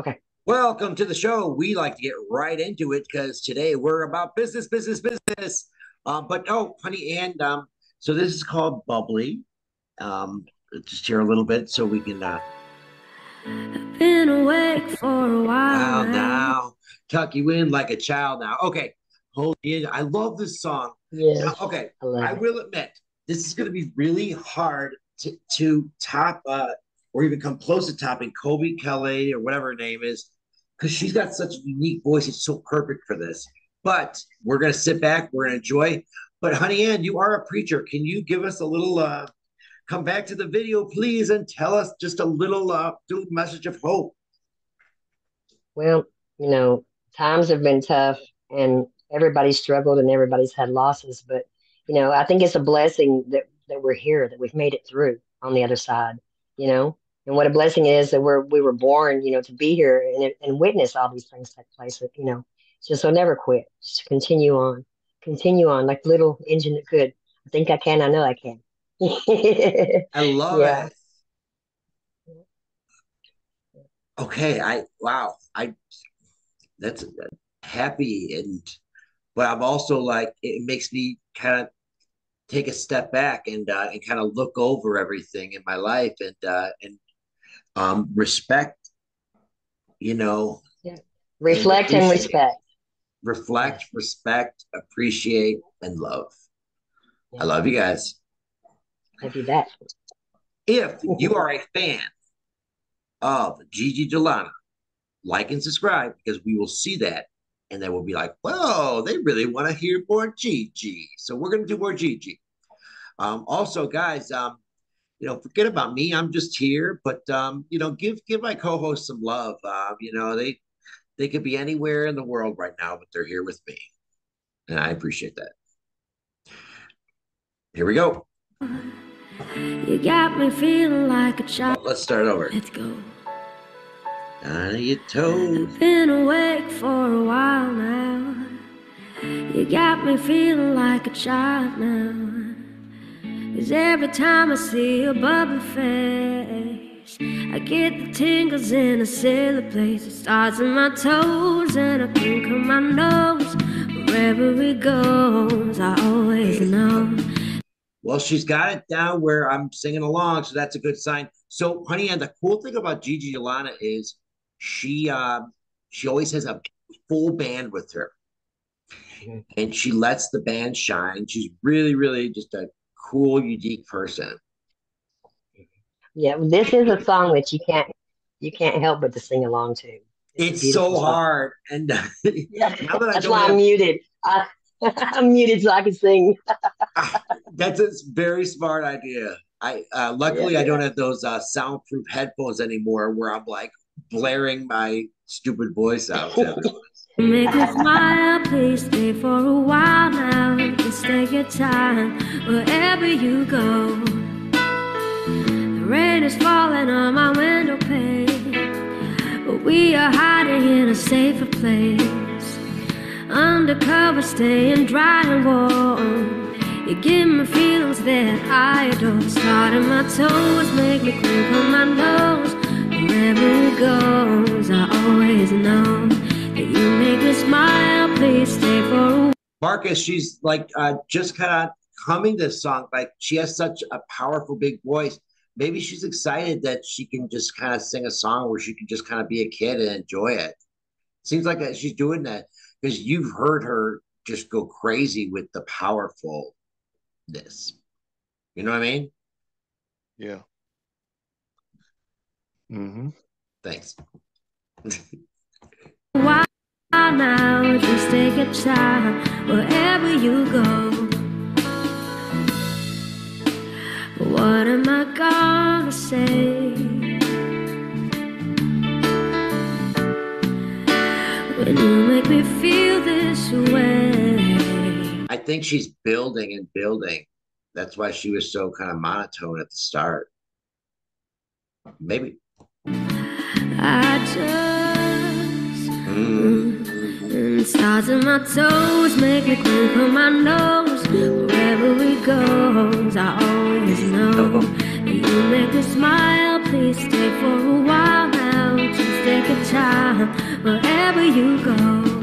Okay. Welcome to the show. We like to get right into it because today we're about business, business, business. Um, but oh, honey, and um, so this is called bubbly. Um, just here a little bit so we can. Uh, I've been awake for a while wow, now tuck you in like a child. Now, okay, hold in. I love this song. Yeah. Now, okay, I I will admit this is going to be really hard to, to top uh, or even come close to topping Kobe Kelly or whatever her name is because she's got such a unique voice. It's so perfect for this. But we're going to sit back, we're going to enjoy. But Honey Ann, you are a preacher. Can you give us a little? Uh, come back to the video, please, and tell us just a little uh, message of hope. Well, you know, times have been tough and everybody's struggled and everybody's had losses, but you know, I think it's a blessing that that we're here, that we've made it through on the other side, you know. And what a blessing it is that we're we were born, you know, to be here and and witness all these things take place. You know, just so never quit. Just continue on. Continue on like little engine that could. I think I can, I know I can. I love Yeah. it. Okay, I wow, I that's happy and but I'm also like it makes me kind of take a step back and uh, and kind of look over everything in my life and uh, and um, respect, you know, yeah. Reflect and appreciate. respect. reflect, respect, appreciate, and love. I love you guys. Love you back. If you are a fan of Gigi De Lana, like and subscribe because we will see that. And then we'll be like, whoa, they really want to hear more Gigi. So we're going to do more Gigi. Um, also, guys, um, you know, forget about me. I'm just here, but um, you know, give give my co-host some love. Um, you know, they they could be anywhere in the world right now, but they're here with me. And I appreciate that. Here we go. You got me feeling like a child. Let's start over. Let's go. On your toes. Been awake for a while now. You got me feeling like a child now. Cause every time I see your bubbly face, I get the tingles in a silly place. It starts in my toes and I think of my nose. Wherever it goes, I always know. Well, she's got it down where I'm singing along, so that's a good sign. So, honey, and the cool thing about Gigi De Lana is she uh, she always has a full band with her, Mhm. and she lets the band shine. She's really, really just a cool, unique person. Yeah, this is a song that you can't you can't help but to sing along to. a It's so song. hard, and Yeah, Now that I that's why have- I'm muted. I, I'm muted so I can sing. that's a very smart idea. I uh, luckily Yeah, I don't have those uh, soundproof headphones anymore, where I'm like blaring my stupid voice out. Make me smile, please stay for a while now. Just take your time wherever you go. The rain is falling on my window pane, but we are hiding in a safer place. Undercover, staying dry and warm. You give me feelings that I adore. Starting my toes, make me crinkle my nose. Wherever it goes, I always know you make me smile. Please stay for a Marcus, she's like uh, just kind of humming this song. Like she has such a powerful, big voice. Maybe she's excited that she can just kind of sing a song where she can just kind of be a kid and enjoy it. Seems like that she's doing that because you've heard her just go crazy with the powerfulness. You know what I mean? Yeah. Mm-hmm. Thanks. while now. Just take your time wherever you go. What am I gonna say? When you make me feel this way. I think she's building and building. That's why she was so kind of monotone at the start. Maybe. I just Mm. And stars in my toes make me crinkle my nose. Wherever we goes, I always know. And you make me smile. Please stay for a while now. Just take your time wherever you go.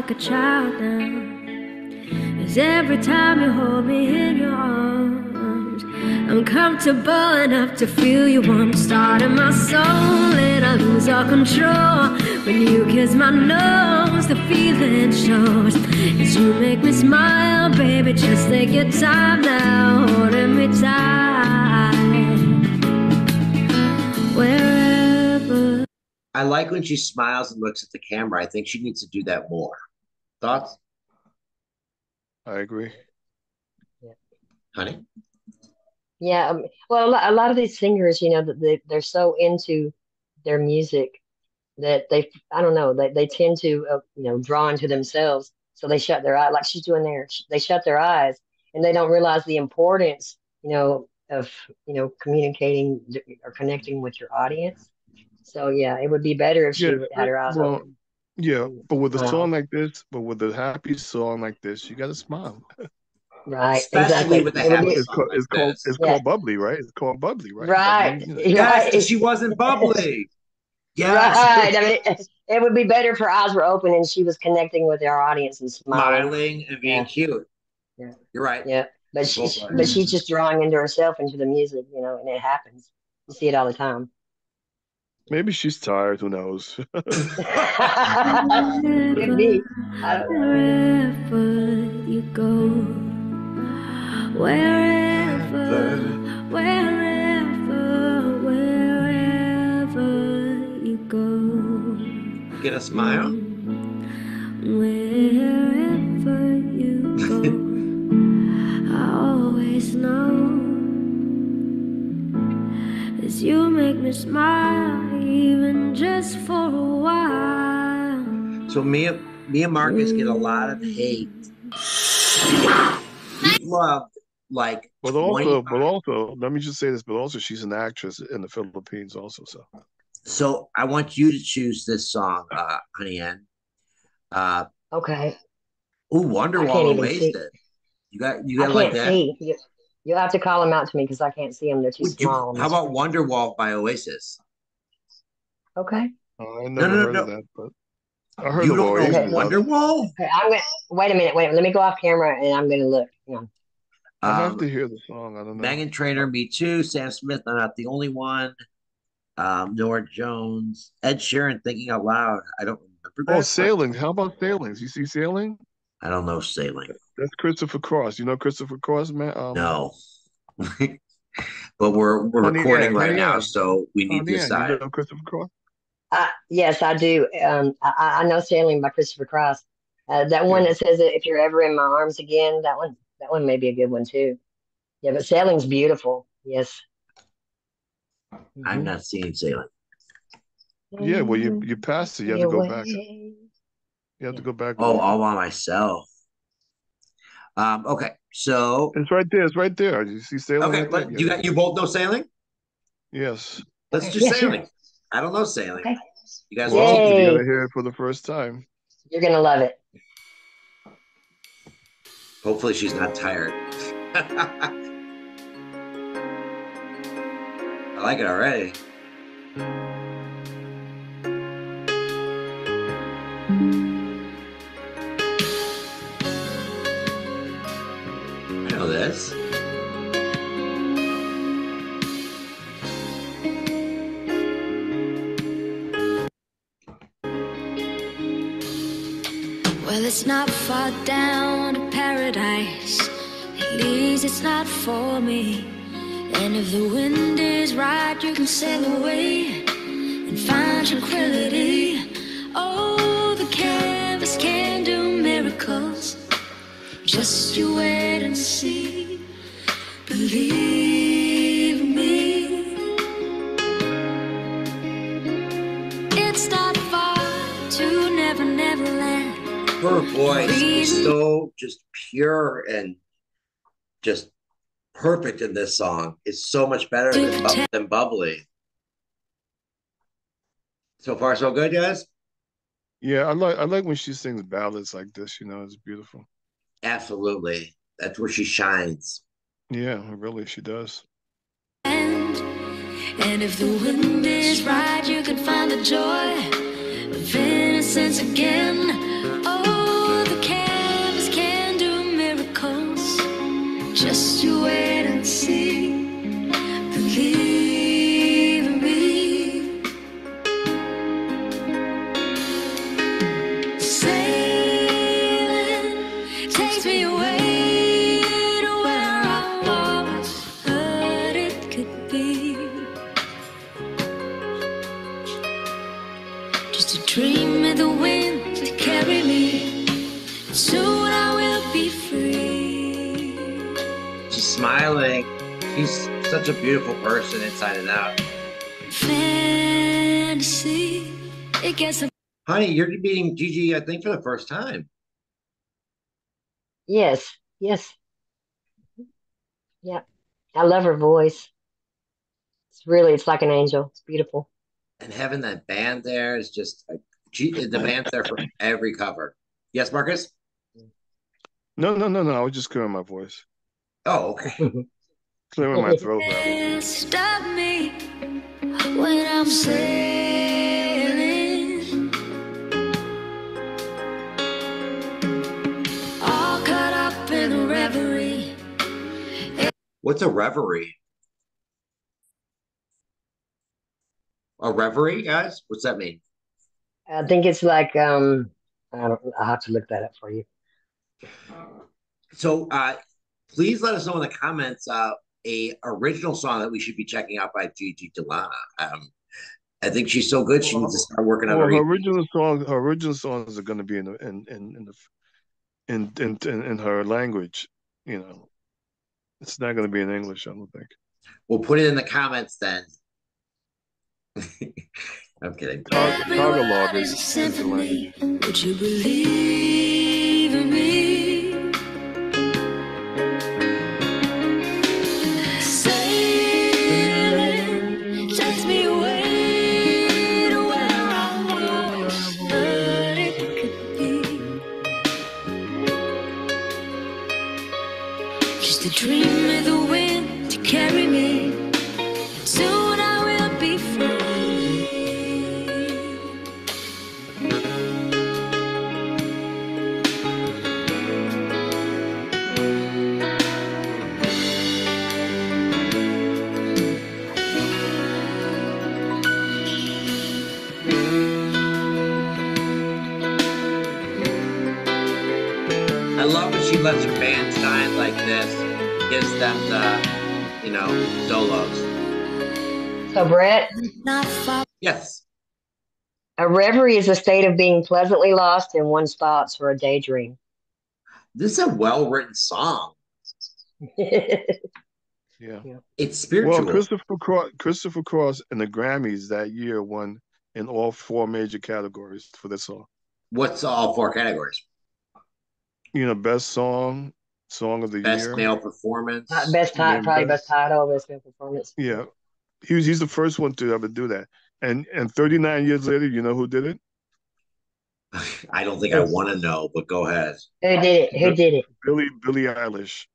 Like a child now. As every time you hold me in your arms, I'm comfortable enough to feel you warm starting my soul, and I lose all control. When you kiss my nose, the feeling shows. As you make me smile, baby, just take your time now, holding me tight. Wherever. I like when she smiles and looks at the camera. I think she needs to do that more. Thoughts, I agree. Yeah. Honey? Yeah, um, well, a lot, a lot of these singers, you know, that they, they're so into their music that they, I don't know, they, they tend to, uh, you know, draw into themselves. So they shut their eye, like she's doing there. They shut their eyes and they don't realize the importance, you know, of, you know, communicating or connecting with your audience. So yeah, it would be better if she Yeah, had her eyes well, open. Yeah, but with a Wow. song like this, but with a happy song like this, you got to smile. Right, Especially exactly. with the happy It's song called like it's called this. it's Yeah. called bubbly, right? It's called bubbly, right? Right. Bubbly, you know. Yes, Right. and she wasn't bubbly. Yes. Right. I mean, it, it would be better if her eyes were open and she was connecting with our audience and smiling. Smiling and being Yeah. cute. Yeah. You're right. Yeah. But she's but she's just drawing into herself into the music, you know, and it happens. You see it all the time. Maybe she's tired. Who knows? Could be. I don't know. Wherever you go, wherever, wherever, wherever you go, Get a smile. wherever you go, I always know as you make me smile, even just for a while. So me, me and Marcus get a lot of hate. We loved like but also, 25 but also, let me just say this. But also, she's an actress in the Philippines, also. So So I want you to choose this song, uh, Honey Ann. Uh, Okay. ooh, I can't Wonderwall even see. You got you got like that. see. You, you'll have to call them out to me because I can't see them. They're too Would you- small. on how about screen. Wonderwall by Oasis? Okay. uh, I No, never no, heard no. of that, but I heard You of don't know Oasis. Okay. Wonderwall? Okay. I'm gonna wait a minute. Wait. Let me go off camera and I'm gonna look. Hang on. I have Um, to hear the song. I don't know. Meghan Trainor, Me Too, Sam Smith, I'm not the only one. Um, Norah Jones, Ed Sheeran, Thinking Out Loud. I don't remember that. Oh, but sailing. How about sailings? You see sailing? I don't know sailing. That's Christopher Cross. You know Christopher Cross, man. Um, No. but we're we're Honey recording Ann, right Honey now, Ann. so we need to decide. you know Christopher Cross. Uh, yes, I do. Um, I, I I know "Sailing" by Christopher Cross. Uh, that one Yeah. that says that if you're ever in my arms again, that one, that one may be a good one too. Yeah, but "Sailing's" beautiful. Yes. I'm Mhm. not seeing sailing. Yeah, well, you you passed it. You have to go back. You have to go back. Oh, all by myself. Um, okay, so It's right there. It's right there. You see sailing? okay, right let, you got you both know sailing? Yes. Let's do yeah, sailing. I don't know sailing. Okay. You guys Well, want to? Yay. you gotta hear it for the first time. You're gonna love it. Hopefully she's not tired. I like it already. It's not far down to paradise. At least it's not for me. And if the wind is right, you can sail away and find tranquility. Oh, the canvas can do miracles. Just you wait and see. Believe Her voice is so just pure and just perfect in this song. It's so much better than, bu- than bubbly. So far, so good, guys. Yeah, I like I like when she sings ballads like this. You know, it's beautiful. Absolutely, that's where she shines. Yeah, really, she does. And, and if the wind is right, you can find the joy of innocence again. She's such a beautiful person inside and out. Fantasy, it gets a Honey, you're meeting Gigi, I think, for the first time. Yes, yes. Yeah. I love her voice. It's really, it's like an angel. It's beautiful. And having that band there is just like, the band's there for every cover. Yes, Marcus? No, no, no, no. I was just clearing my voice, Oh, okay. clearing my throat. Rather. Can't stop me when I'm sailing. All caught up in a reverie. What's a reverie? A reverie, guys? What's that mean? I think it's like um I don't I'll have to look that up for you. So uh please let us know in the comments uh a original song that we should be checking out by Gigi De Lana. Um I think she's so good she needs to start working on Well, a her original songs. her original songs are going to be in the in in in the in in in, in her language. You know, it's not going to be in English. I don't think. We'll put it in the comments then. I'm kidding. Tag- Everywhere Tagalog is, is the language. Would you believe Just a dream of the wind to carry them the, uh, you know, solos. So Brett, Yes. a reverie is a state of being pleasantly lost in one's thoughts or a daydream. This is a well written song. Yeah. It's spiritual. Well, Christopher Cross, Christopher Cross and the Grammys that year won in all four major categories for this song. What's all four categories? You know, best song, song of the Best year. Best male performance. Uh, best title, probably best- best title, best male performance. Yeah, he was. He's the first one to ever do that. And and 39 years later, you know who did it? I don't think I want to know, but go ahead. Who did it? Who did it? Billie Billie Eilish.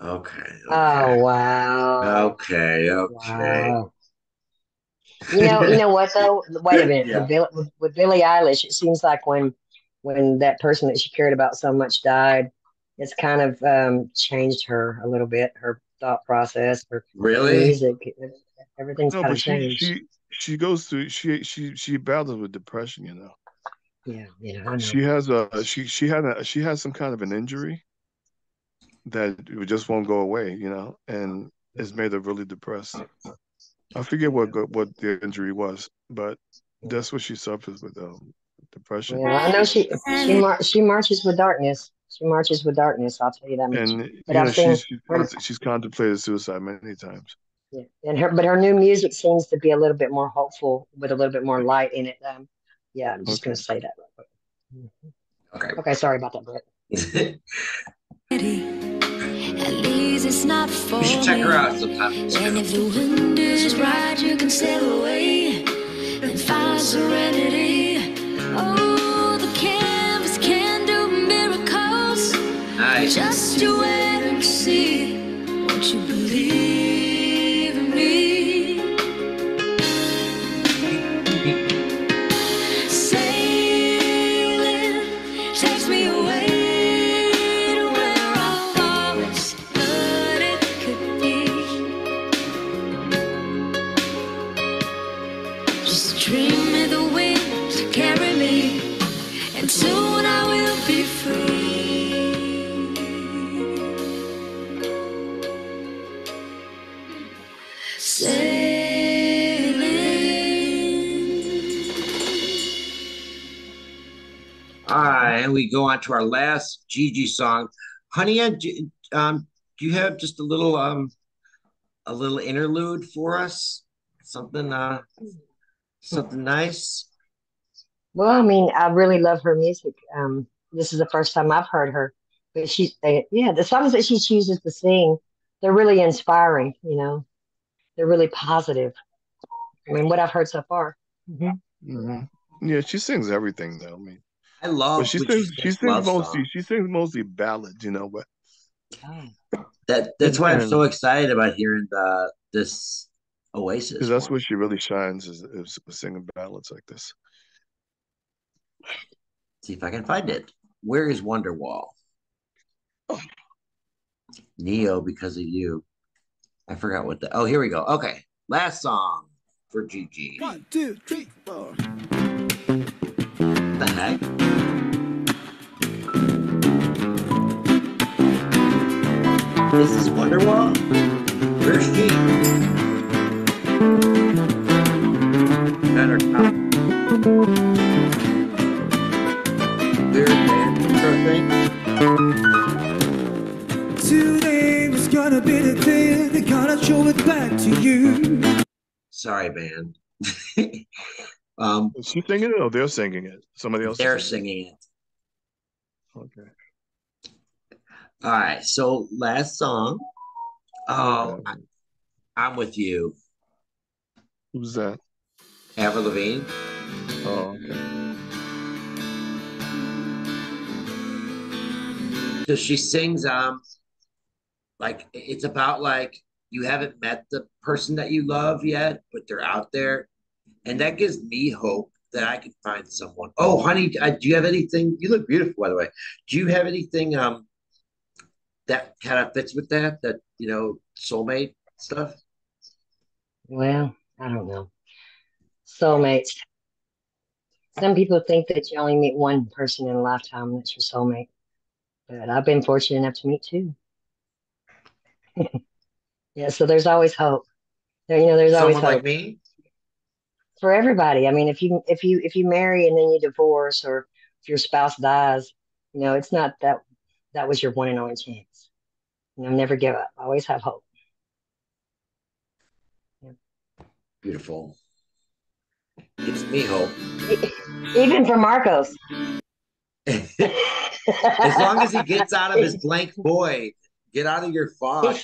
Okay. okay. Oh wow. Okay. Okay. Wow. You know, you know what though? Wait a minute. Yeah. With, Bill, with, with Billie Eilish, it seems like when when that person that she cared about so much died, it's kind of um, changed her a little bit, her thought process, her Really? music, everything's No, kind of she changed. she she goes through. She she she battles with depression. You know, yeah, yeah, I know. she has a she she had a she has some kind of an injury that just won't go away. You know, and it's made her really depressed. I forget what what the injury was, but that's what she suffers with um, depression. Yeah, I know she she mar- she marches with darkness. She marches with darkness. I'll tell you that much. And you But know, I've she's she's, her- she's contemplated suicide many times. Yeah. And her, but her new music seems to be a little bit more hopeful with a little bit more light in it. Um, yeah, I'm just Okay. going to say that. real quick. Okay. Okay, sorry about that, Brett. At least it's not for You should check her out sometime. And if the wind is right, you can sail away and find serenity. Oh, Just you wait and see. Won't you believe in me? Sailing takes me away to where I've always thought it could be. Just dream of the wind to carry me, and soon I will be free. We go on to our last Gigi song. Honey, do, um, do you have just a little um a little interlude for us? Something uh something nice? Well, I mean, I really love her music. Um, this is the first time I've heard her, but she's they, yeah, the songs that she chooses to sing, they're really inspiring. You know, they're really positive. I mean, what I've heard so far. hmm Mhm. Yeah, she sings everything though. I mean, I love but she sings she sings mostly songs. she sings mostly ballads, you know. But That that's why I'm so excited about hearing the this Oasis. because that's one. where she really shines is, is singing ballads like this. See if I can find it. Where is Wonderwall? Ne-Yo, because of you. I forgot what the. Oh, here we go. Okay, last song for Gigi. What One, two, three, four. the heck? This is Wonderwall. Where's she? Better come. Weird band intro thing. Today was gonna be the day they're gonna show it back to you. Sorry, man. um, Is she singing it or they're singing it? Somebody else. they're singing singing it. it? Okay. All right. So last song. Oh, Okay. I, am with you, Who's that? Avril Lavigne. Oh, okay. because she sings um like it's about like you haven't met the person that you love yet but they're out there and that gives me hope that i can find someone oh honey do you have anything you look beautiful by the way do you have anything um that kind of fits with that that you know soulmate stuff Well, I don't know. Soulmates. Some people think that you only meet one person in a lifetime that's your soulmate, but I've been fortunate enough to meet two. Yeah, so there's always hope. There, you know, there's always someone hope like me for everybody. I mean, if you if you if you marry and then you divorce, or if your spouse dies, you know, it's not that that was your one and only chance. You know, never give up. Always have hope. beautiful gives me hope Even for Marcos. as long as he gets out of his blank void get out of your fog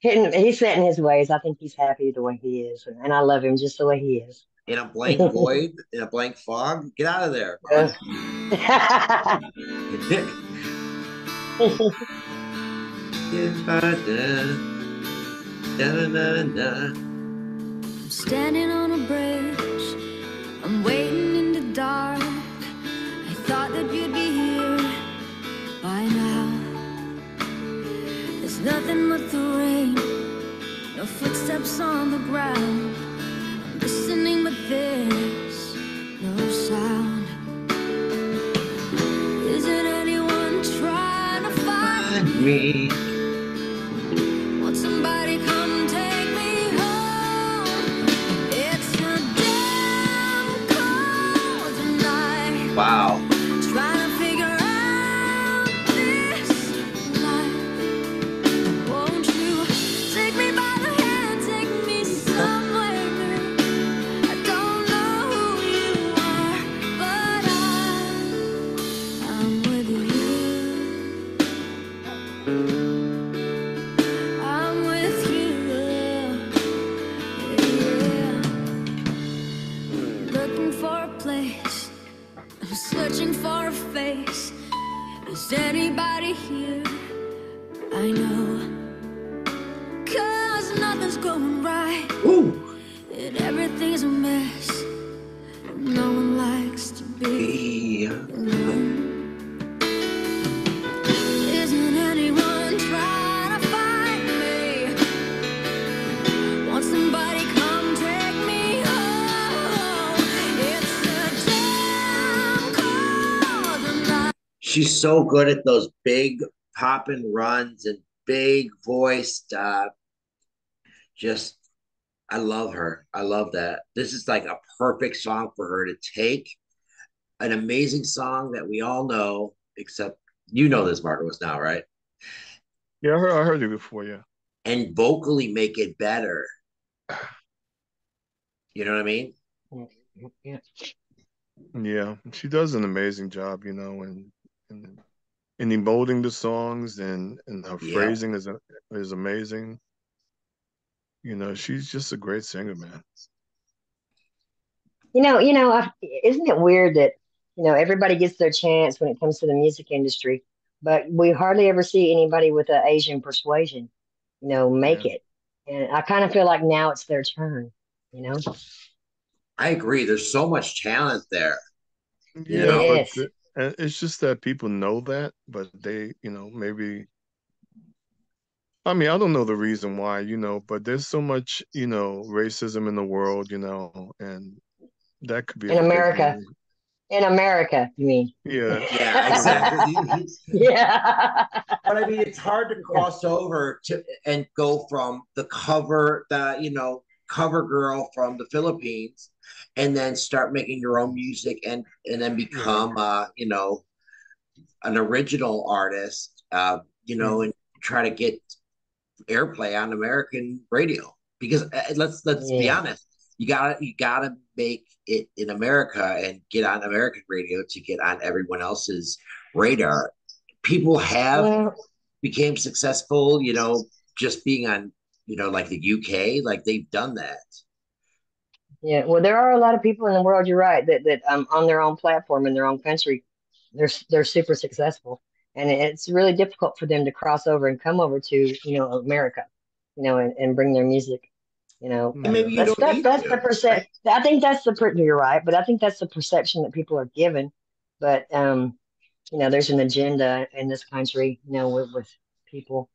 He's, he's set in his ways. I think he's happy the way he is, and I love him just the way he is. in a blank void, in a blank fog. Get out of there. Uh, I'm standing on a bridge. I'm waiting in the dark. I thought that you'd be here by now. There's nothing but the rain, no footsteps on the ground. I'm listening, but there's no sound. Isn't anyone trying to find me? She's so good at those big popping runs and big voiced uh just I love her. I love that. This is like a perfect song for her to take an amazing song that we all know, except you know this was now, right? Yeah, I heard, I heard it before. Yeah, And vocally make it better. You know what I mean? Yeah. yeah, she does an amazing job, you know, and and in emoting the songs and and her Yeah. phrasing is is amazing. You know, she's just a great singer, man. You know, you know, I, isn't it weird that, you know, everybody gets their chance when it comes to the music industry, but we hardly ever see anybody with an Asian persuasion, you know, make Yeah. it. And I kind of feel like now it's their turn, you know? I agree. There's so much talent there. Yeah, know? But Yes. the- and it's just that people know that, but they, you know, maybe. I mean, I don't know the reason why, you know, but there's so much, you know, racism in the world, you know, and that could be In America. In America, you mean? Yeah, Yeah, exactly. Yeah. but I mean, it's hard to cross over to and go from the cover, the you know, cover girl from the Philippines, and then start making your own music and and then become, uh, you know, an original artist, uh, you know, and try to get airplay on American radio. Because uh, let's let's be honest, you gotta you gotta make it in America and get on American radio to get on everyone else's radar. People have became successful, you know, just being on, you know, like the UK, like they've done that. yeah. Well, there are a lot of people in the world, you're right, that that um on their own platform in their own country, they're they're super successful. And it's really difficult for them to cross over and come over to, you know, America, you know, and, and bring their music, you know. And maybe you That's don't that, that's to, the percent. I think that's the per- you're right, but I think that's the perception that people are given. But um, you know, there's an agenda in this country, you know, with, with people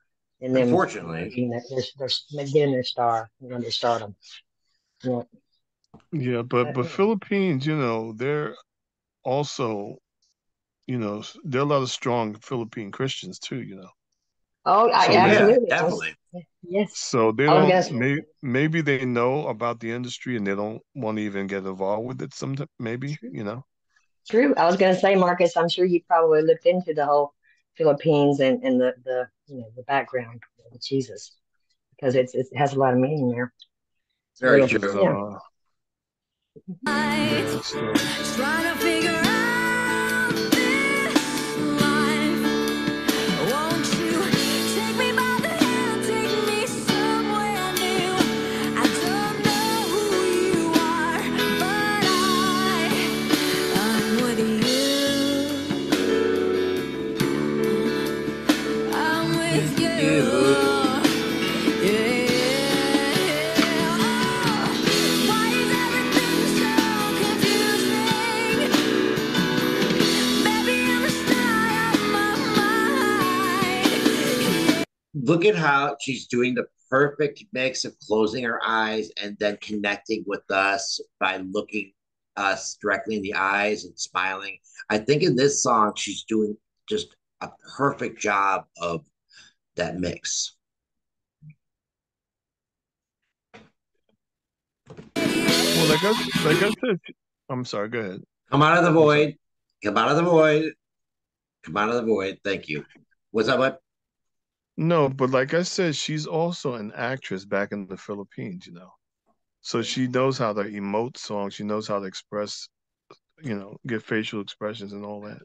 and them Unfortunately. getting their, their, their getting their star, you know, their stardom. Yeah. yeah, but But, but. Philippines, you know, they're also, you know, s- there are a lot of strong Philippine Christians too, you know. Oh, I, So yeah, absolutely. definitely. Yes. So they I was gonna don't say- may, maybe they know about the industry and they don't want to even get involved with it sometimes maybe, you know. True. I was going to say, Marcus, I'm sure you probably looked into the whole Philippines and, and the, the, you know, the background of Jesus because it's, it has a lot of meaning there. Very Yeah. Which is, true. Yeah. uh, Look at how she's doing the perfect mix of closing her eyes and then connecting with us by looking us directly in the eyes and smiling. I think in this song, she's doing just a perfect job of that mix. Well, like I like I said, I'm sorry. Go ahead. Come out of the void. Come out of the void. Come out of the void. Thank you. What's up, what? No, but like I said, she's also an actress back in the Philippines. You know, so she knows how to emote songs. She knows how to express, you know, get facial expressions and all that.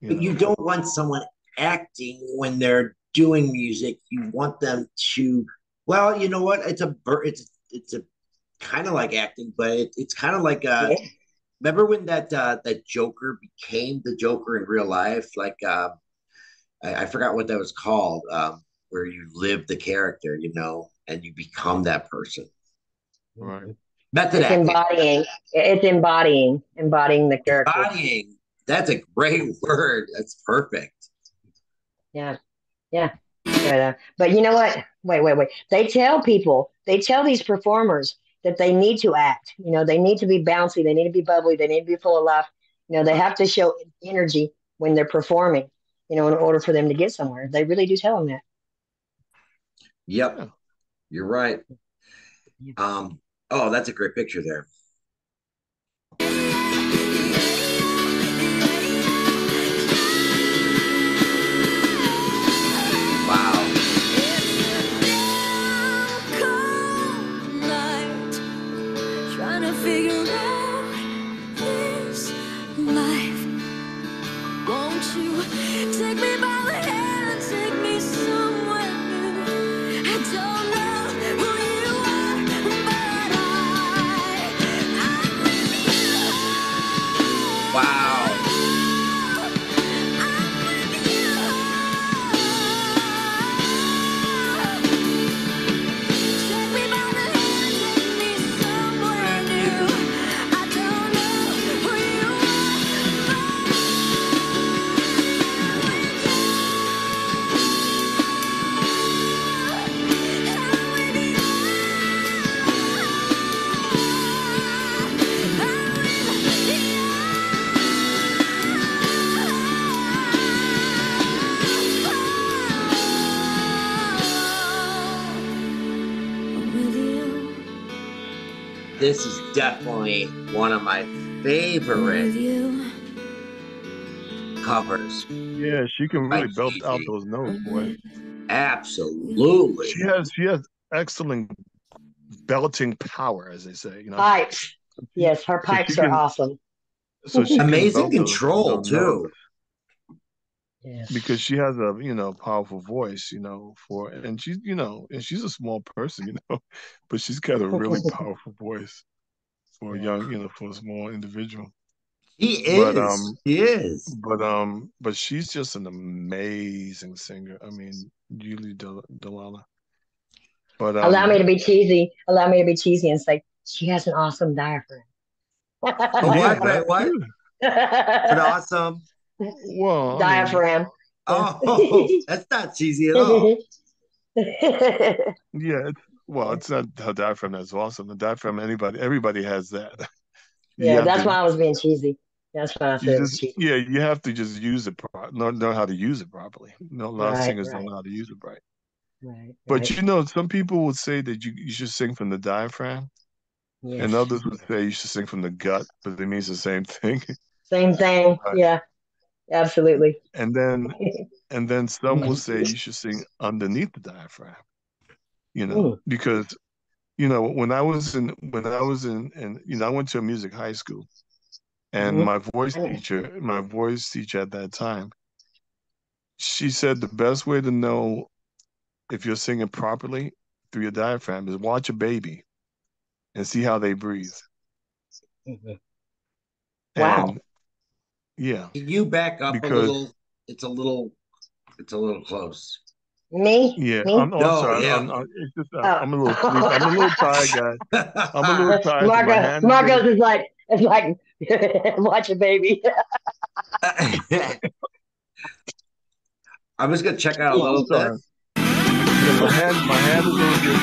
You But know. you don't want someone acting when they're doing music. You want them to. Well, you know what? It's a it's it's a kind of like acting, but it, it's kind of like uh. Yeah. Remember when that uh, that Joker became the Joker in real life? Like um, I, I forgot what that was called. Um, where you live the character. You know, and you become that person. Right. Method It's acting, embodying. It's embodying, embodying the character. embodying. That's a great word. That's perfect. Yeah, yeah. But uh, but you know what? Wait, wait, wait. They tell people, they tell these performers that they need to act. You know, they need to be bouncy. They need to be bubbly. They need to be full of life. You know, they have to show energy when they're performing. You know, in order for them to get somewhere, they really do tell them that. Yep, you're right. Um, oh, that's a great picture there. Definitely one of my favorite with you. covers. Yeah, she can really Right, belt out those notes, boy. Absolutely. She has she has excellent belting power, as they say. You know, Pipes. Yes, her So she pipes are can- awesome. so she Amazing belt those- control those too. notes Yes. because she has a you know powerful voice, you know, for and she's you know and she's a small person, you know, but she's got a really powerful voice for a young you know for a small individual. He is. But, um, he is. But um, but she's just an amazing singer. I mean, Julie Del- Delana. But um, Allow me to be cheesy. Allow me to be cheesy and say she has an awesome diaphragm. Oh, yeah, what? that What? An awesome. Well, I mean, diaphragm. Oh, that's not cheesy at all. yeah, it's, well, it's not her diaphragm that's awesome. The diaphragm, anybody, everybody has that. Yeah, that's to- why I was being cheesy. That's why I said just, cheesy. yeah, you have to just use it, pro- know, know how to use it properly. No, a lot of singers right. don't know how to use it right. Right. But right. you know, some people would say that you, you should sing from the diaphragm, Yes. and others would say you should sing from the gut, but it means the same thing. Same thing. Right. Yeah. Absolutely. And then and then some will say you should sing underneath the diaphragm. You know, Mm. because you know when I was in when I was in and you know I went to a music high school, and Mhm. my voice teacher, my voice teacher at that time, she said the best way to know if you're singing properly through your diaphragm is watch a baby and see how they breathe. Mhm. Wow. And yeah, Can you back up a Because- little? It's a little. It's a little close. Me? yeah. Me? I'm, oh, I'm No, sorry. yeah. I'm, I'm, it's just, uh, Oh. I'm a little sleep. I'm a little tired, guys. I'm a little tired. so my Marco, hand is Marcos is like, it's like, watch a baby. I'm just gonna check out a Oh, little I'm bit. Yeah, my hand, my hand is a little bit.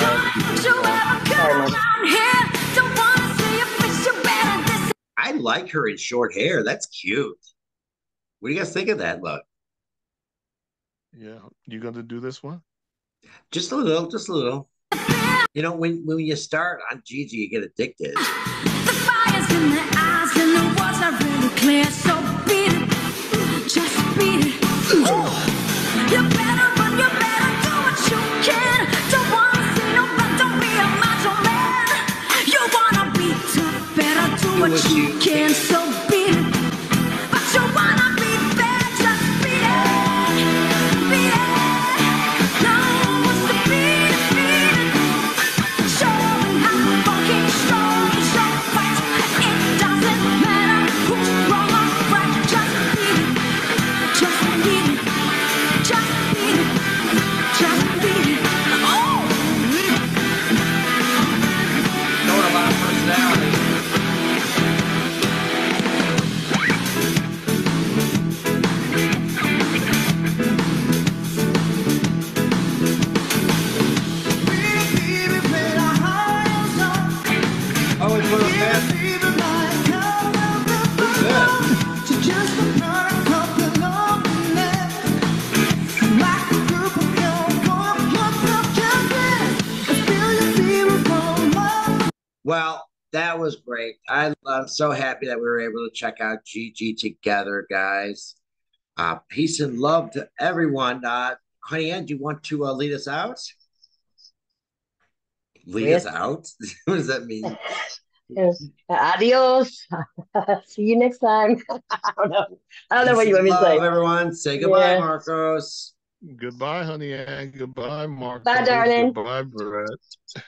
Don't you ever come Sorry, Mom. around here. Don't wanna see your face, you better this I like her in short hair. That's cute. What do you guys think of that look? Yeah, you going to do this one? Just a little, just a little. You know, when when you start on Gigi, you get addicted. The fire's in the was great. I, I'm so happy that we were able to check out Gigi together, guys. Uh, peace and love to everyone. Uh, Honey Ann, do you want to uh, lead us out? Lead Yes. us out? what does that mean? Yes. Adios. See you next time. I don't know. I don't know what you want me to Love, say. everyone. Say goodbye, Yeah. Marcos. Goodbye, honey, and goodbye, Mark. Bye, darling. Goodbye, Brett.